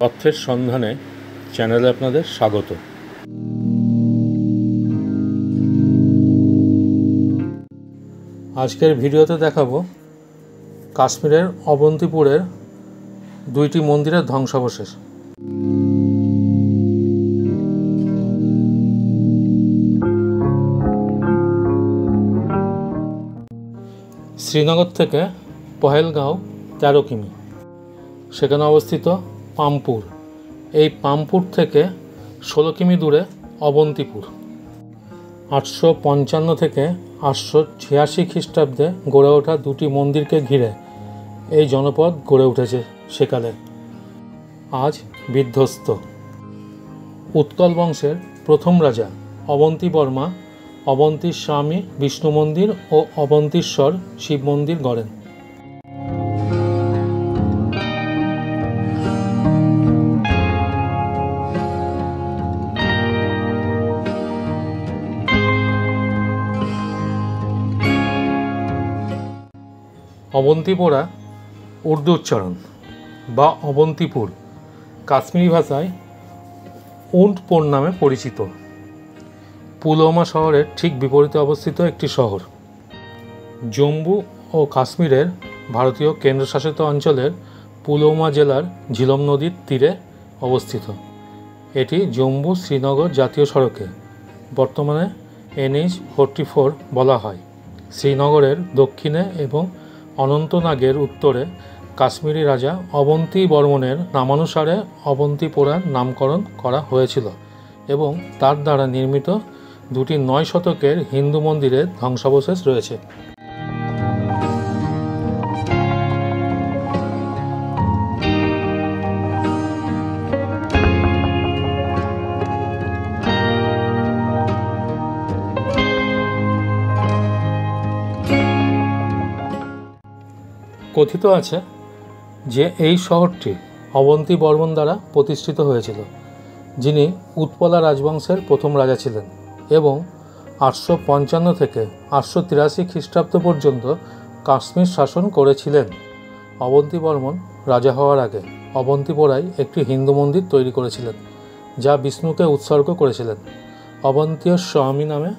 তথ্যের সন্ধানে চ্যানেলে আপনাদের স্বাগত। আজকের ভিডিওতে দেখাবো কাশ্মীরের অবন্তিপুরের দুইটি মন্দিরের ধ্বংসাবশেষ। শ্রীনগর থেকে পহেলগাঁও তেরো কিমি। সেখানে অবস্থিত পামপুর। এই পামপুর থেকে ষোলো কিমি দূরে অবন্তিপুর। আটশো পঞ্চান্ন থেকে আটশো ছিয়াশি খ্রিস্টাব্দে গড়ে ওঠা দুটি মন্দিরকে ঘিরে এই জনপদ গড়ে উঠেছে সেকালে। আজ বিধ্বস্ত। উৎকল বংশের প্রথম রাজা অবন্তী বর্মা অবন্তীর স্বামী বিষ্ণু মন্দির ও অবন্তীশ্বর শিব মন্দির গড়েন। অবন্তিপোরা উর্দু উচ্চারণ বা অবন্তিপুর কাশ্মীরি ভাষায় উন্টপোর নামে পরিচিত। পুলওয়ামা শহরের ঠিক বিপরীতে অবস্থিত একটি শহর। জম্মু ও কাশ্মীরের ভারতীয় কেন্দ্রশাসিত অঞ্চলের পুলওয়ামা জেলার ঝিলম নদীর তীরে অবস্থিত। এটি জম্মু শ্রীনগর জাতীয় সড়কে, বর্তমানে এনএইচ ফোরটি ফোর বলা হয়। শ্রীনগরের দক্ষিণে এবং অনন্তনাগের উত্তরে কাশ্মীরি রাজা অবন্তী বর্মনের নামানুসারে অবন্তীপুরার নামকরণ করা হয়েছিল এবং তার দ্বারা নির্মিত দুটি নয় শতকের হিন্দু মন্দিরের ধ্বংসাবশেষ রয়েছে। কথিত আছে যে এই শহরটি অবন্তী বর্মন দ্বারা প্রতিষ্ঠিত হয়েছিল, যিনি উৎপলা রাজবংশের প্রথম রাজা ছিলেন এবং আটশো পঞ্চান্ন থেকে আটশো তিরাশি খ্রিস্টাব্দ পর্যন্ত কাশ্মীর শাসন করেছিলেন। অবন্তী বর্মন রাজা হওয়ার আগে অবন্তিপোরায় একটি হিন্দু মন্দির তৈরি করেছিলেন, যা বিষ্ণুকে উৎসর্গ করেছিলেন। অবন্তীয় স্বামী নামে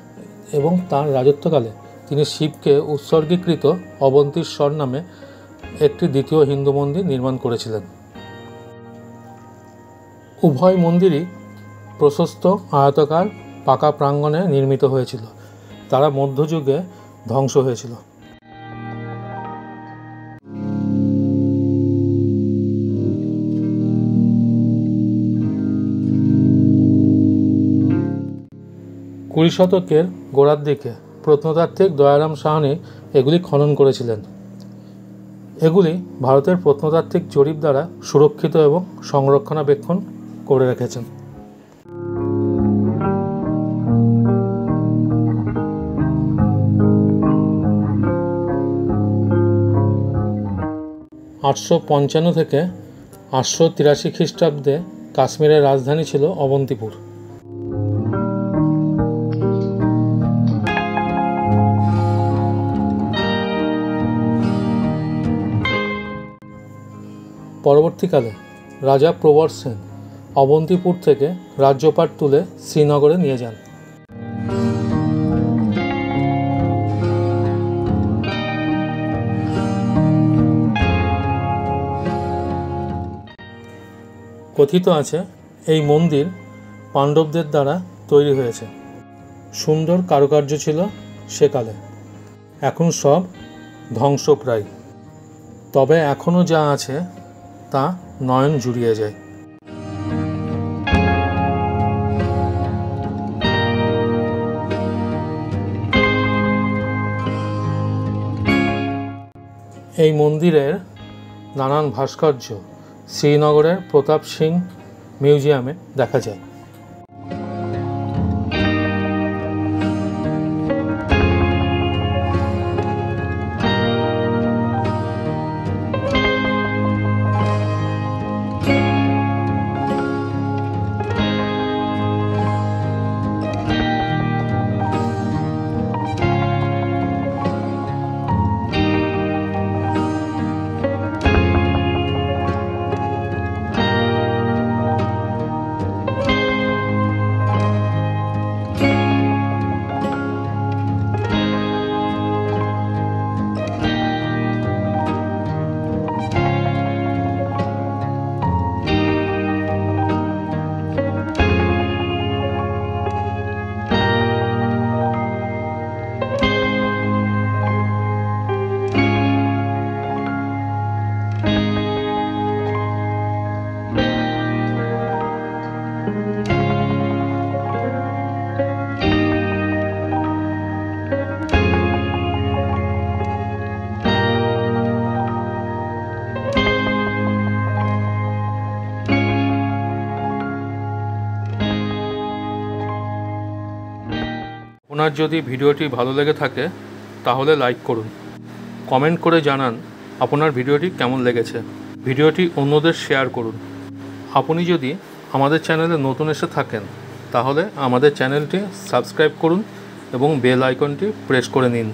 এবং তার রাজত্বকালে তিনি শিবকে উৎসর্গীকৃত অবন্তীশ্বর নামে একটি দ্বিতীয় হিন্দু মন্দির নির্মাণ করেছিলেন। উভয় মন্দিরই প্রশস্ত আয়তাকার পাকা প্রাঙ্গণে নির্মিত হয়েছিল। তারা মধ্যযুগে ধ্বংস হয়েছিল। কুড়ি শতকের গোড়ার দিকে প্রত্নতাত্ত্বিক দয়ারাম সাহানি এগুলি খনন করেছিলেন। এগুলি ভারতের প্রত্নতাত্ত্বিক জরিপ দ্বারা সুরক্ষিত এবং সংরক্ষণাবেক্ষণ করে রেখেছেন। আটশো পঞ্চান্ন থেকে আটশো তিরাশি খ্রিস্টাব্দে কাশ্মীরের রাজধানী ছিল অবন্তিপুর। পরবর্তীকালে রাজা প্রবর সেন অবন্তিপুর থেকে রাজ্যপাট তুলে শ্রীনগরে নিয়ে যান। কথিত আছে, এই মন্দির পাণ্ডবদের দ্বারা তৈরি হয়েছে। সুন্দর কারুকার্য ছিল সেকালে। এখন সব ধ্বংসপ্রায়। তবে এখনও যা আছে তা নয়ন জুড়িয়ে যায়। এই মন্দিরের নানান ভাস্কর্য শ্রীনগরের প্রতাপ সিং মিউজিয়ামে দেখা যায়। আপনার যদি ভিডিওটি ভালো লেগে থাকে, তাহলে লাইক করুন। কমেন্ট করে জানান আপনার ভিডিওটি কেমন লেগেছে। ভিডিওটি অন্যদের শেয়ার করুন। আপনি যদি আমাদের চ্যানেলে নতুন এসে থাকেন, তাহলে আমাদের চ্যানেলটি সাবস্ক্রাইব করুন এবং বেল আইকনটি প্রেস করে নিন।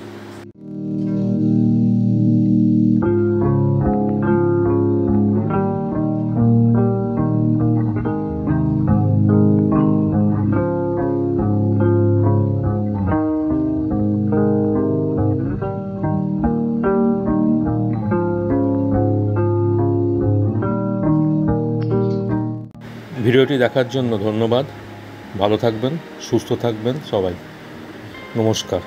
ভিডিওটি দেখার জন্য ধন্যবাদ। ভালো থাকবেন সুস্থ থাকবেন সবাই। নমস্কার।